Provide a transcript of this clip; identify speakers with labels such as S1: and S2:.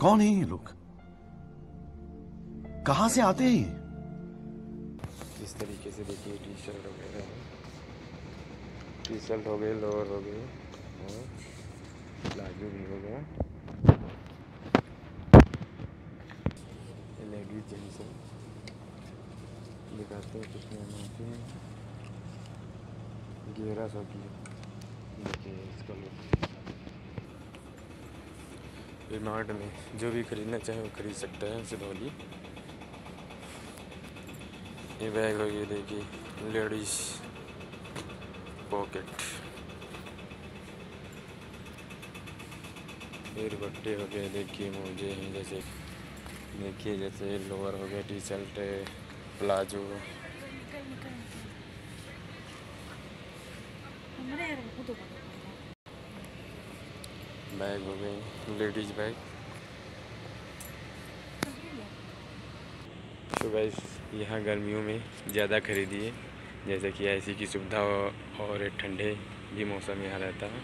S1: कौन है ये लोग? कहाँ से आते हैं
S2: इस तरीके से देखिए टी शर्ट वगैरह टी शर्ट हो गए लोअर हो गए, और प्लाजो भी हो गया। लेडीज़ जेंट्स दिखाते हैं कितने आते हैं। ग्यारह सौ की। देखिए, इसका डिमांड में जो भी खरीदना चाहे वो खरीद सकता है सिधौली ये बैग हो गई देखिए लेडीज़ पॉकेट फिर बट्टे हो गए, देखिए मोजे हैं जैसे, देखिए जैसे लोअर हो गया टी शर्ट प्लाजो बैग हो गए लेडीज़ बैग। तो गैस यहाँ गर्मियों में ज़्यादा खरीदिए, जैसे कि ऐसी की सुविधा और ठंडे भी मौसम यहाँ रहता है।